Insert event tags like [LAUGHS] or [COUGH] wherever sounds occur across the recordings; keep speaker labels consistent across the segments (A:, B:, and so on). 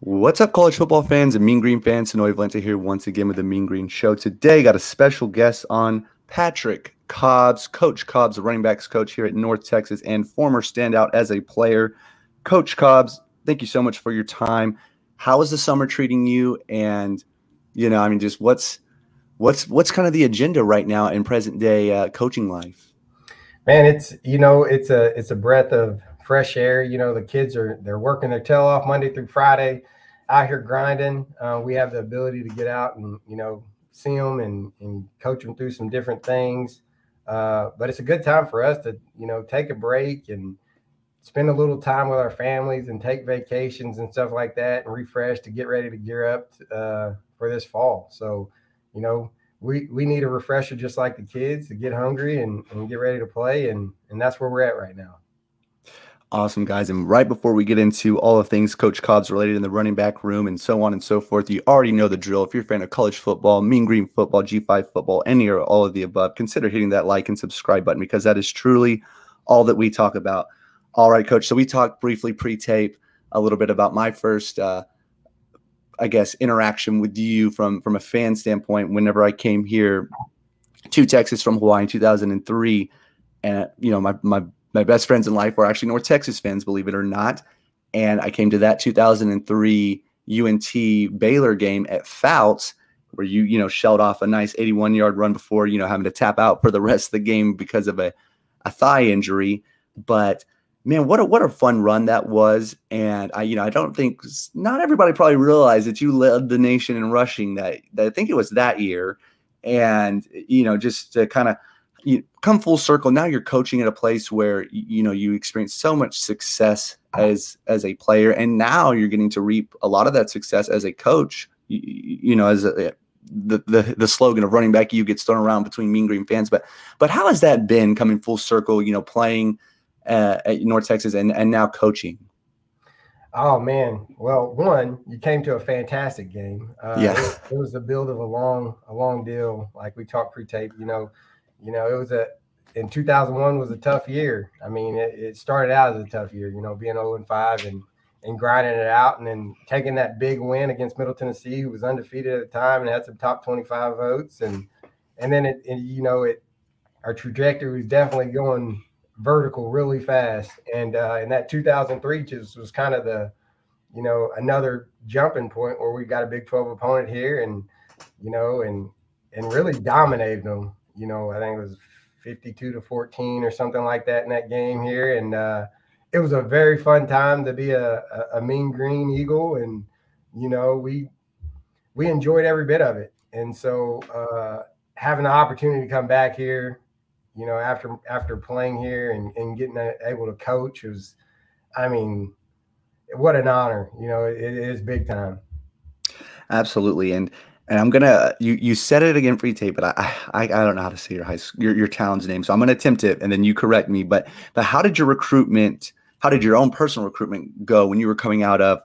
A: What's up, college football fans and Mean Green fans? Sonoy Valente here once again with the Mean Green Show. Today, got a special guest on Patrick Cobbs, Coach Cobbs, running backs coach here at North Texas and former standout as a player. Coach Cobbs, thank you so much for your time. How is the summer treating you? And you know, I mean, just what's what's what's kind of the agenda right now in present day uh, coaching life?
B: Man, it's you know, it's a it's a breath of fresh air. You know, the kids are they're working their tail off Monday through Friday, out here grinding. Uh, we have the ability to get out and you know see them and, and coach them through some different things. Uh, but it's a good time for us to you know take a break and spend a little time with our families and take vacations and stuff like that and refresh to get ready to gear up uh, for this fall. So, you know, we we need a refresher just like the kids to get hungry and, and get ready to play and and that's where we're at right now.
A: Awesome, guys. And right before we get into all the things Coach Cobbs related in the running back room and so on and so forth, you already know the drill. If you're a fan of college football, mean green football, G5 football, any or all of the above, consider hitting that like and subscribe button because that is truly all that we talk about. All right, Coach. So we talked briefly pre tape a little bit about my first, uh, I guess, interaction with you from, from a fan standpoint whenever I came here to Texas from Hawaii in 2003. And, you know, my, my my best friends in life were actually North Texas fans, believe it or not. And I came to that 2003 UNT Baylor game at Fouts, where you you know shelled off a nice 81 yard run before you know having to tap out for the [LAUGHS] rest of the game because of a, a thigh injury. But man, what a what a fun run that was. And I you know I don't think not everybody probably realized that you led the nation in rushing that, that I think it was that year. And you know just to kind of you come full circle now you're coaching at a place where you know you experience so much success as as a player and now you're getting to reap a lot of that success as a coach you, you know as a, the, the the slogan of running back you gets thrown around between mean green fans but but how has that been coming full circle you know playing uh, at north texas and and now coaching
B: Oh man! Well, one, you came to a fantastic game. Uh, yeah, it, it was the build of a long, a long deal. Like we talked pre-tape, you know, you know, it was a in 2001 was a tough year. I mean, it, it started out as a tough year, you know, being 0 and 5 and and grinding it out and then taking that big win against Middle Tennessee, who was undefeated at the time and had some top 25 votes. And and then it, it you know, it our trajectory was definitely going vertical really fast. And uh, and that 2003 just was kind of the, you know, another jumping point where we got a Big 12 opponent here and you know and and really dominated them you know, I think it was 52 to 14 or something like that in that game here. And uh, it was a very fun time to be a, a, a, mean green eagle. And, you know, we, we enjoyed every bit of it. And so uh, having the opportunity to come back here, you know, after, after playing here and, and getting able to coach was, I mean, what an honor, you know, it, it is big time.
A: Absolutely. And, and I'm gonna you you said it again free tape, but I, I I don't know how to say your high school, your your town's name, so I'm gonna attempt it, and then you correct me. But but how did your recruitment? How did your own personal recruitment go when you were coming out of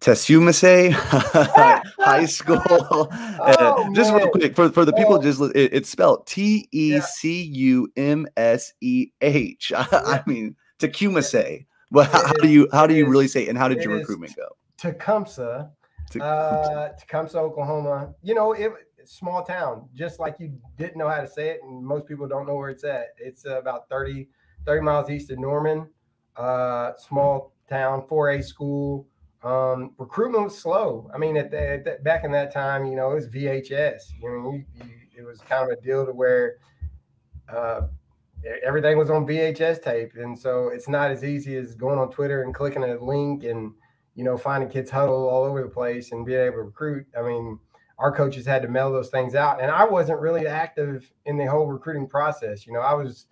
A: Tecumseh [LAUGHS] [LAUGHS] High School? [LAUGHS] Uh, oh, just real quick for, for the people, just it, it's spelled T E C U M S E H. I mean Tecumseh. Well, how, how do you how do you really say? It, and how did your recruitment go?
B: Tecumseh uh, Tecumseh, Oklahoma. You know, it small town, just like you didn't know how to say it, and most people don't know where it's at. It's uh, about 30, 30 miles east of Norman. Uh, small town, 4A school. Um, recruitment was slow. I mean, at, the, at the, back in that time, you know, it was VHS. You know, you, you, it was kind of a deal to where uh, everything was on VHS tape, and so it's not as easy as going on Twitter and clicking a link and you know, finding kids huddle all over the place and being able to recruit. I mean, our coaches had to mail those things out. And I wasn't really active in the whole recruiting process. You know, I was,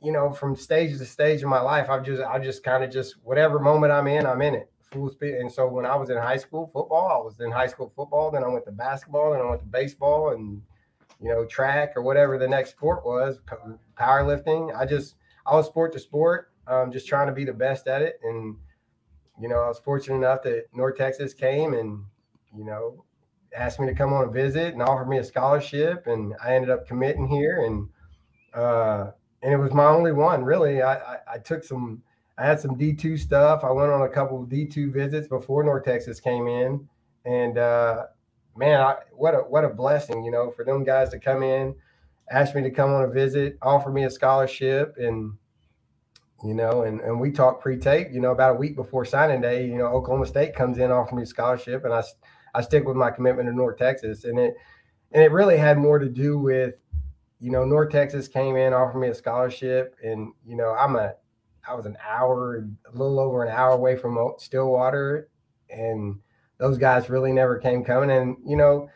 B: you know, from stage to stage in my life, I've just, I just kind of just whatever moment I'm in, I'm in it full speed. And so when I was in high school football, I was in high school football. Then I went to basketball. Then I went to baseball and, you know, track or whatever the next sport was, powerlifting. I just, I was sport to sport, um, just trying to be the best at it. And, you know, I was fortunate enough that North Texas came and, you know, asked me to come on a visit and offered me a scholarship. And I ended up committing here. And, uh, and it was my only one really. I, I, I took some, I had some D2 stuff. I went on a couple of D2 visits before North Texas came in. And uh, man, I, what a what a blessing, you know, for them guys to come in, ask me to come on a visit, offer me a scholarship, and you know, and, and we talked pre-tape, you know, about a week before signing day, you know, Oklahoma State comes in, offer me a scholarship, and I I stick with my commitment to North Texas. And it and it really had more to do with, you know, North Texas came in, offered me a scholarship, and you know, I'm a I was an hour, a little over an hour away from Stillwater, and those guys really never came coming. And you know,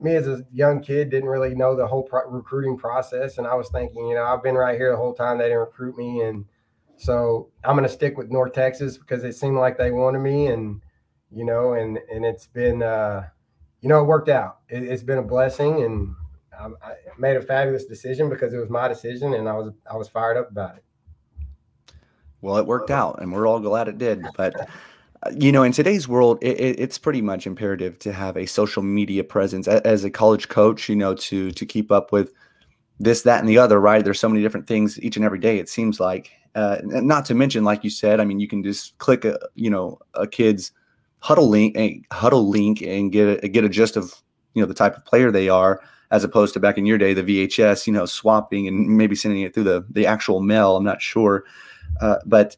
B: me as a young kid didn't really know the whole pro- recruiting process, and I was thinking, you know, I've been right here the whole time. They didn't recruit me, and so I'm going to stick with North Texas because it seemed like they wanted me, and you know, and and it's been, uh, you know, it worked out. It, has been a blessing, and I, I made a fabulous decision because it was my decision, and I was I was fired up about it.
A: Well, it worked out, and we're all glad it did. But uh, you know, in today's world, it, it, it's pretty much imperative to have a social media presence as a college coach. You know, to to keep up with this, that, and the other. Right? There's so many different things each and every day. It seems like, uh, not to mention, like you said, I mean, you can just click a you know a kid's Hudl link, a Hudl link, and get a, get a gist of you know the type of player they are, as opposed to back in your day the VHS, you know, swapping and maybe sending it through the the actual mail. I'm not sure, uh, but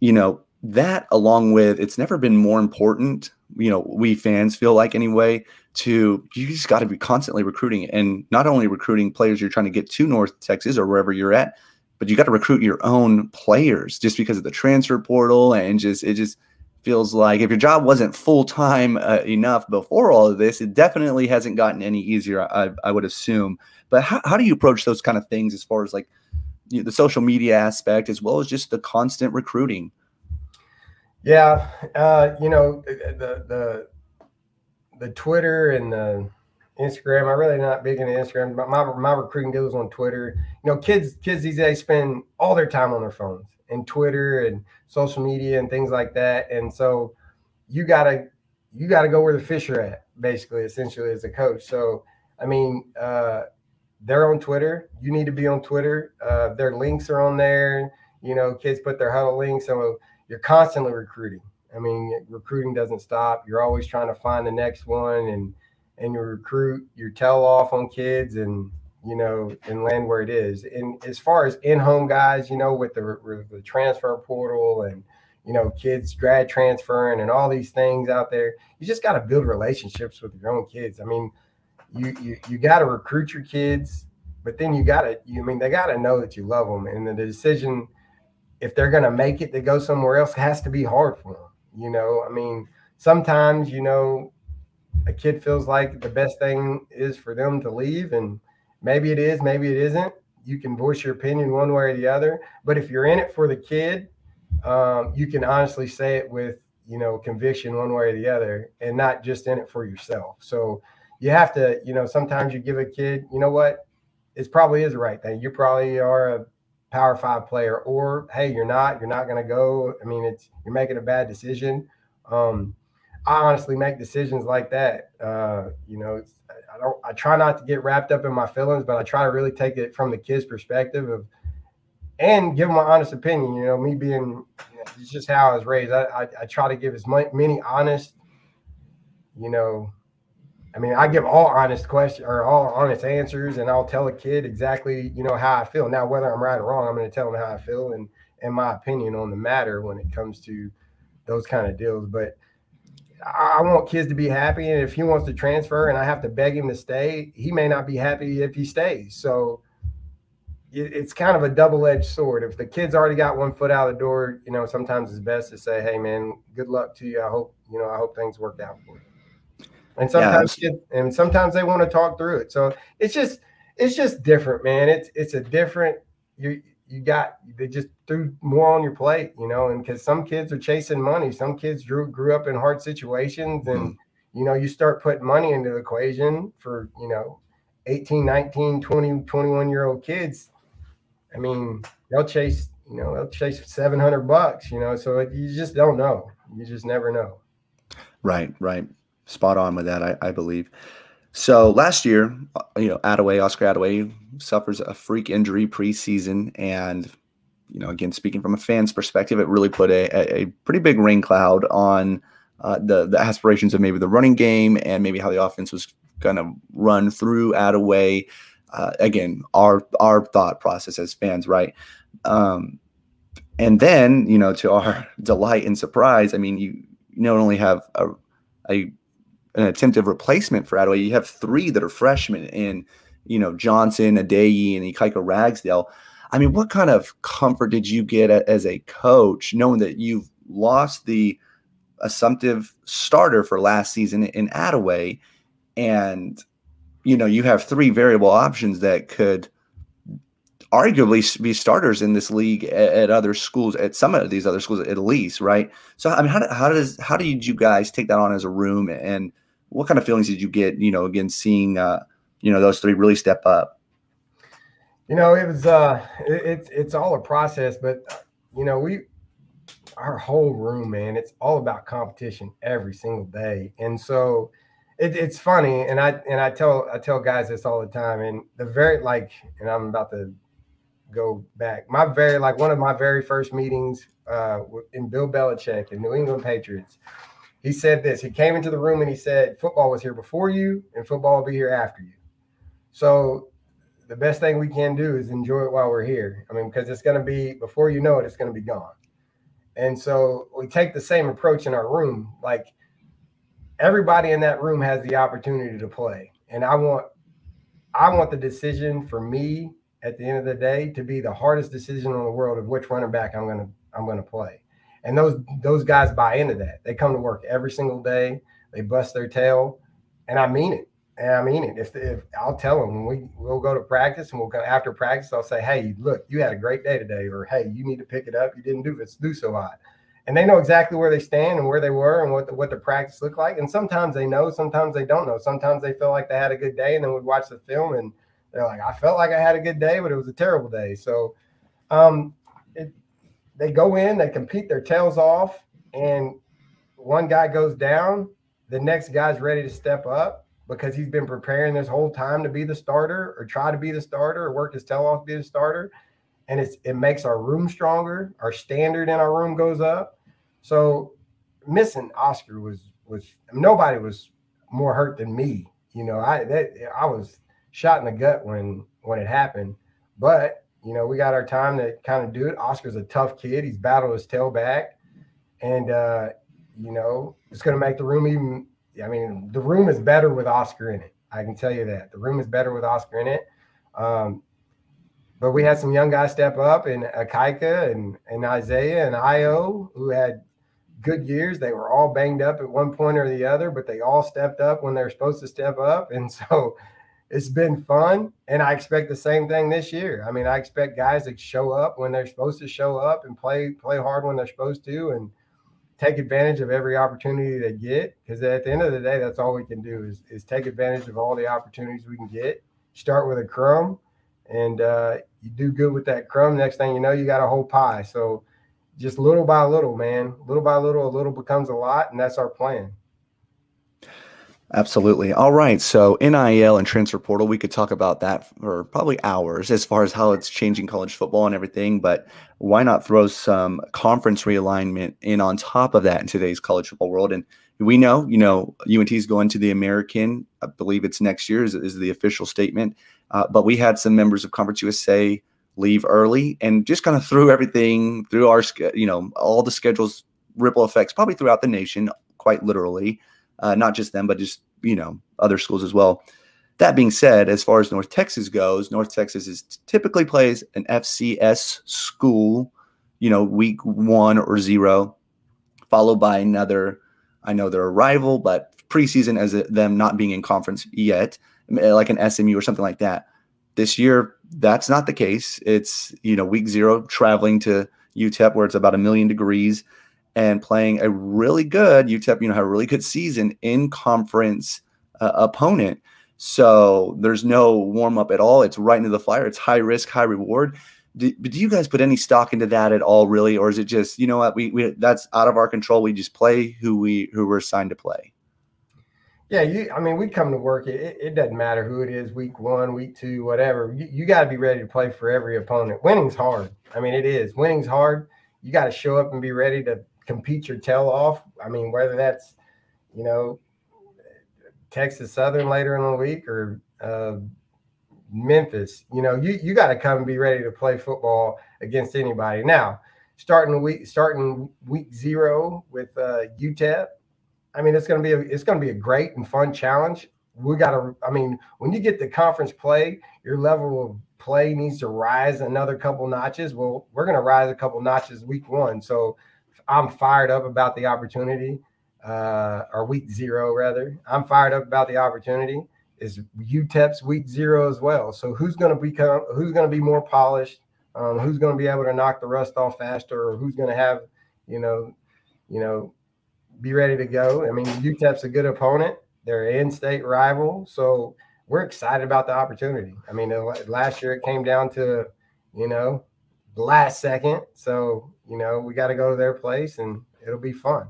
A: you know that along with it's never been more important. You know, we fans feel like anyway to you just got to be constantly recruiting and not only recruiting players you're trying to get to North Texas or wherever you're at, but you got to recruit your own players just because of the transfer portal and just it just feels like if your job wasn't full time uh, enough before all of this, it definitely hasn't gotten any easier. I, I would assume. But how, how do you approach those kind of things as far as like you know, the social media aspect as well as just the constant recruiting?
B: Yeah, uh, you know the the the Twitter and the Instagram. I'm really not big into Instagram, but my my recruiting deals on Twitter. You know, kids kids these days spend all their time on their phones and Twitter and social media and things like that. And so you gotta you gotta go where the fish are at, basically, essentially as a coach. So I mean, uh, they're on Twitter. You need to be on Twitter. Uh, their links are on there. You know, kids put their Hudl links. So you're constantly recruiting. I mean, recruiting doesn't stop. You're always trying to find the next one and and you recruit your tell off on kids and you know, and land where it is. And as far as in-home guys, you know, with the, with the transfer portal and you know, kids grad transferring and all these things out there, you just got to build relationships with your own kids. I mean, you you you got to recruit your kids, but then you got to, you I mean, they got to know that you love them, and the decision if they're going to make it to go somewhere else has to be hard for them. You know, I mean, sometimes you know a kid feels like the best thing is for them to leave and Maybe it is, maybe it isn't. You can voice your opinion one way or the other. But if you're in it for the kid, um, you can honestly say it with you know conviction one way or the other, and not just in it for yourself. So you have to, you know, sometimes you give a kid, you know what, it probably is the right thing. You probably are a power five player, or hey, you're not, you're not going to go. I mean, it's you're making a bad decision. Um, I honestly make decisions like that. Uh, you know, I don't. I try not to get wrapped up in my feelings, but I try to really take it from the kid's perspective of, and give them my honest opinion. You know, me being, you know, it's just how I was raised. I, I, I try to give as many honest, you know, I mean, I give all honest questions or all honest answers, and I'll tell a kid exactly, you know, how I feel. Now, whether I'm right or wrong, I'm going to tell them how I feel and and my opinion on the matter when it comes to those kind of deals. But I want kids to be happy, and if he wants to transfer and I have to beg him to stay, he may not be happy if he stays. So it's kind of a double-edged sword. If the kid's already got one foot out the door, you know, sometimes it's best to say, "Hey, man, good luck to you. I hope you know. I hope things work out for you." And sometimes, yeah, kids, and sometimes they want to talk through it. So it's just, it's just different, man. It's it's a different. You you got they just threw more on your plate, you know, and because some kids are chasing money, some kids grew grew up in hard situations, and mm. you know, you start putting money into the equation for you know 18, 19, 20, 21 year old kids. I mean, they'll chase, you know, they'll chase 700 bucks, you know, so you just don't know. You just never know.
A: Right, right. Spot on with that, I, I believe. So last year, uh, you know, Adaway, Oscar Adaway suffers a freak injury preseason, and you know, again, speaking from a fan's perspective, it really put a, a pretty big rain cloud on uh, the the aspirations of maybe the running game and maybe how the offense was going to run through Adaway. Uh, again, our our thought process as fans, right? Um, and then, you know, to our [LAUGHS] delight and surprise, I mean, you not only have a, a an attempted replacement for Adaway, you have three that are freshmen in, you know, Johnson, Adeyi, and Ikaika Ragsdale. I mean, what kind of comfort did you get as a coach knowing that you've lost the assumptive starter for last season in Adaway, and you know you have three variable options that could arguably be starters in this league at, at, other schools, at some of these other schools at least, right? So, I mean, how, how does how did you guys take that on as a room, and what kind of feelings did you get? You know, again, seeing uh, you know those three really step up.
B: You know, it was uh, it, it's it's all a process, but you know, we our whole room, man, it's all about competition every single day, and so. It, it's funny, and I and I tell I tell guys this all the time. And the very like, and I'm about to go back. My very like one of my very first meetings uh, in Bill Belichick and New England Patriots. He said this. He came into the room and he said, "Football was here before you, and football will be here after you." So the best thing we can do is enjoy it while we're here. I mean, because it's going to be before you know it, it's going to be gone. And so we take the same approach in our room. Like everybody in that room has the opportunity to play, and I want I want the decision for me at the end of the day to be the hardest decision in the world of which running back I'm gonna I'm gonna play. And those those guys buy into that. They come to work every single day. They bust their tail, and I mean it. And I mean it. If, if I'll tell them we we'll go to practice and we'll go after practice, I'll say, "Hey, look, you had a great day today," or "Hey, you need to pick it up. You didn't do it. Do so hot." And they know exactly where they stand and where they were and what the, what the practice looked like. And sometimes they know, sometimes they don't know. Sometimes they feel like they had a good day, and then we watch the film and they're like, I felt like I had a good day, but it was a terrible day. So um, they go in, they compete their tails off, and one guy goes down, the next guy's ready to step up because he's been preparing this whole time to be the starter or try to be the starter or work his tail off to be the starter. And it's it makes our room stronger. Our standard in our room goes up. So missing Oscar was was nobody was more hurt than me. You know, I that I was shot in the gut when when it happened. But you know, we got our time to kind of do it. Oscar's a tough kid. He's battled his tail back, and uh, you know, it's going to make the room even. I mean, the room is better with Oscar in it. I can tell you that the room is better with Oscar in it. Um, but we had some young guys step up, and Ikaika and and Isaiah and Ayo who had good years. They were all banged up at one point or the other, but they all stepped up when they were supposed to step up, and so it's been fun and i expect the same thing this year. I mean i expect guys to show up when they're supposed to show up and play play hard when they're supposed to and take advantage of every opportunity they get because at the end of the day that's all we can do is, is take advantage of all the opportunities we can get. Start with a crumb and uh, you do good with that crumb. Next thing you know you got a whole pie. So just little by little man little by little a little becomes a lot and that's our plan
A: Absolutely. All right. So NIL and transfer portal, we could talk about that for probably hours as far as how it's changing college football and everything. But why not throw some conference realignment in on top of that in today's college football world? And we know, you know, UNT is going to the American. I believe it's next year is, is the official statement. Uh, but we had some members of Conference USA leave early and just kind of threw everything through our, you know, all the schedules ripple effects probably throughout the nation, quite literally uh, not just them, but just you know other schools as well. That being said, as far as North Texas goes, North Texas is typically plays an FCS school, you know, week one or zero, followed by another. I know they're a rival, but preseason as a, them not being in conference yet, like an SMU or something like that. This year, that's not the case. It's you know week zero traveling to UTEP where it's about a million degrees and playing a really good UTEP, you know, had a really good season in conference uh, opponent. So there's no warm up at all. It's right into the fire. It's high risk, high reward. Do, do you guys put any stock into that at all, really, or is it just you know what we, we that's out of our control? We just play who we who we're assigned to play.
B: Yeah, you. I mean, we come to work. It, it doesn't matter who it is, week one, week two, whatever. You, you got to be ready to play for every opponent. Winning's hard. I mean, it is. Winning's hard. You got to show up and be ready to compete your tail off. I mean, whether that's, you know, Texas Southern later in the week or uh, Memphis, you know, you you got to come and be ready to play football against anybody. Now, starting week starting week zero with uh, UTEP I mean, it's to be a, it's to be a great and fun challenge. We got to. I mean, when you get the conference play, your level of play needs to rise another couple notches. Well, we're to rise a couple notches week one. So I'm fired up about the opportunity, uh, or week zero rather. I'm fired up about the opportunity. Is UTEP's week zero as well. So who's going to become? Who's going to be more polished? Um, who's going to be able to knock the rust off faster, or who's going to have, you know, you know, be ready to go. I mean, UTEP's a good opponent. They're an in-state rival, so we're excited about the opportunity. I mean, last year it came down to, you know, last second. So, you know, we got to go to their place and it'll be fun.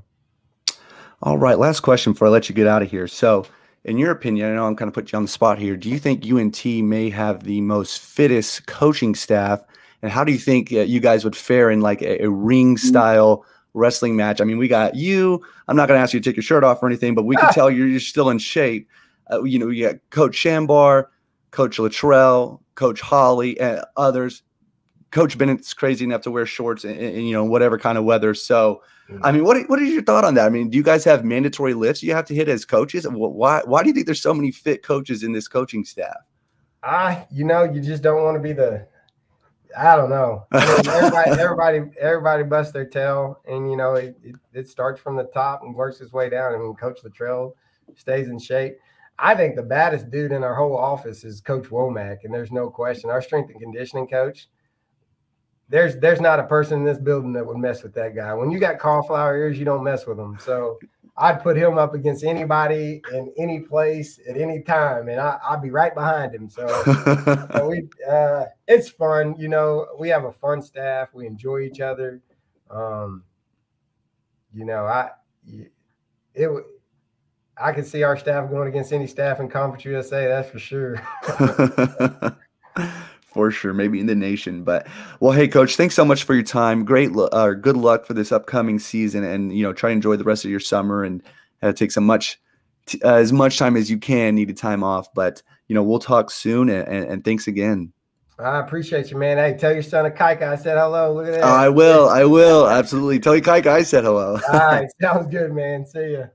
A: All right. Last question before I let you get out of here. So, in your opinion, I know I'm kind of put you on the spot here. Do you think UNT may have the most fittest coaching staff? And how do you think uh, you guys would fare in like a, a ring mm. style? Wrestling match. I mean, we got you. I'm not going to ask you to take your shirt off or anything, but we can [LAUGHS] tell you're, you're still in shape. Uh, you know, you got Coach Shambar, Coach Littrell, Coach Holly, and others. Coach Bennett's crazy enough to wear shorts in, in you know whatever kind of weather. So, mm-hmm. I mean, what what is your thought on that? I mean, do you guys have mandatory lifts you have to hit as coaches? Why why do you think there's so many fit coaches in this coaching staff?
B: Ah, uh, you know, you just don't want to be the I don't know. I mean, everybody, [LAUGHS] everybody, everybody busts their tail, and you know it, it, it, starts from the top and works its way down. I mean, Coach Littrell stays in shape. I think the baddest dude in our whole office is Coach Womack, and there's no question. Our strength and conditioning coach. There's there's not a person in this building that would mess with that guy. When you got cauliflower ears, you don't mess with them. So I'd put him up against anybody in any place at any time, and I, would be right behind him. So, so we, uh, it's fun. You know, we have a fun staff. We enjoy each other. Um, you know, I it I can see our staff going against any staff in Conference USA. That's for sure. [LAUGHS] [LAUGHS]
A: for sure, maybe in the nation. But well, hey, coach, thanks so much for your time. Great, uh, good luck for this upcoming season, and you know, try to enjoy the rest of your summer and uh, take some much uh, as much time as you can. Need Needed time off, but you know, we'll talk soon. And, and, and thanks again.
B: I appreciate you, man. Hey, tell your son a Kaika I said hello. Look at that.
A: I will. I will. Absolutely. Tell your Kaika I said hello.
B: All right. [LAUGHS] Sounds good, man. See ya.